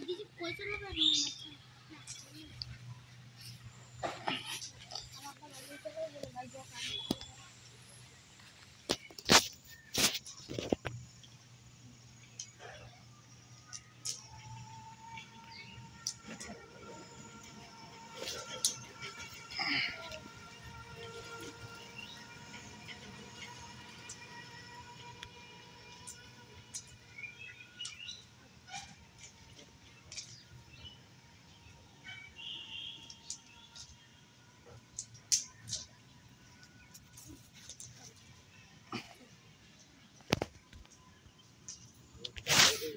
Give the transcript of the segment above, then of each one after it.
Thank you.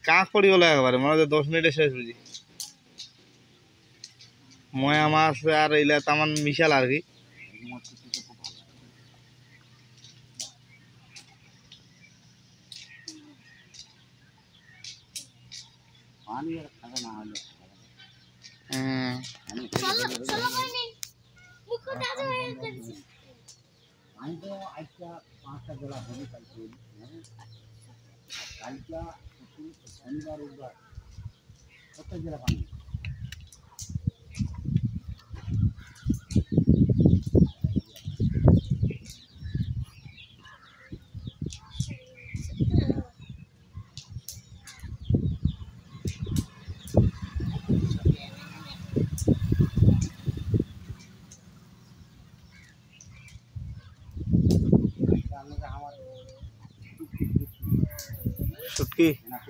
কাঁক পড়ি বলে একবারে মনে হচ্ছে দশ মিনিটে শেষ বুঝি ময়া মাছ আর এইলা তামান মিশাল আর কি আমি হয়ে তো আজকে পাঁচটা জেলা হবে কালকে হ্যাঁ? কালকে शनिवार चुटकी আমার শুটকি না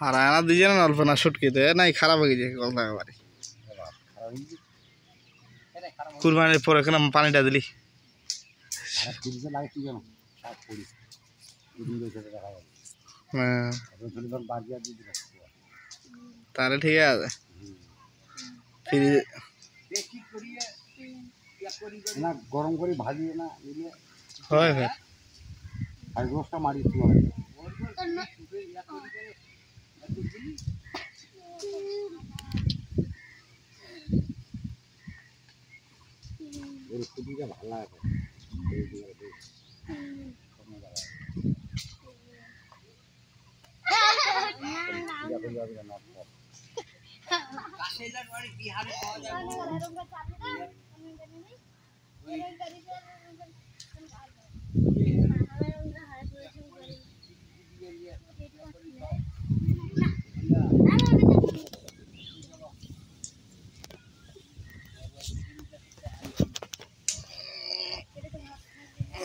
আর আয়না দিয়ে না অল্প না শুটকিতে নাই খারাপ হয়ে গেছে খারাপ হবে। কুরবানির পরে এখানে পানিটা দিলি। হ্যাঁ। তাহলে ঠিক আছে। গরম করে ভাজিয়ে না হয় হয়। আর রোজটা মারি দিতে হবে ওর খুবইটা ভালো লাগে। এই দিকে বেশ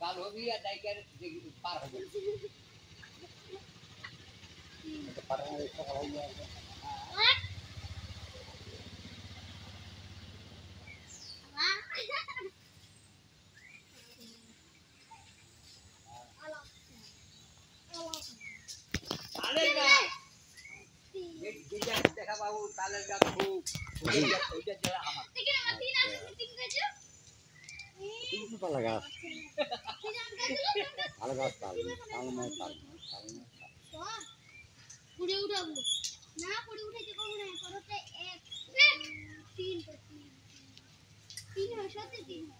kalau dia ada ikan segitu parah gitu. Parah itu kalau dia. ভালো গাছ তাল তাল নয় তাল নয় তাল নয় পুড়ে উঠাবো না পুড়ে উঠাইতে কম না করতে এক তিন তো তিন তিন হয় সত্যি তিন হয়।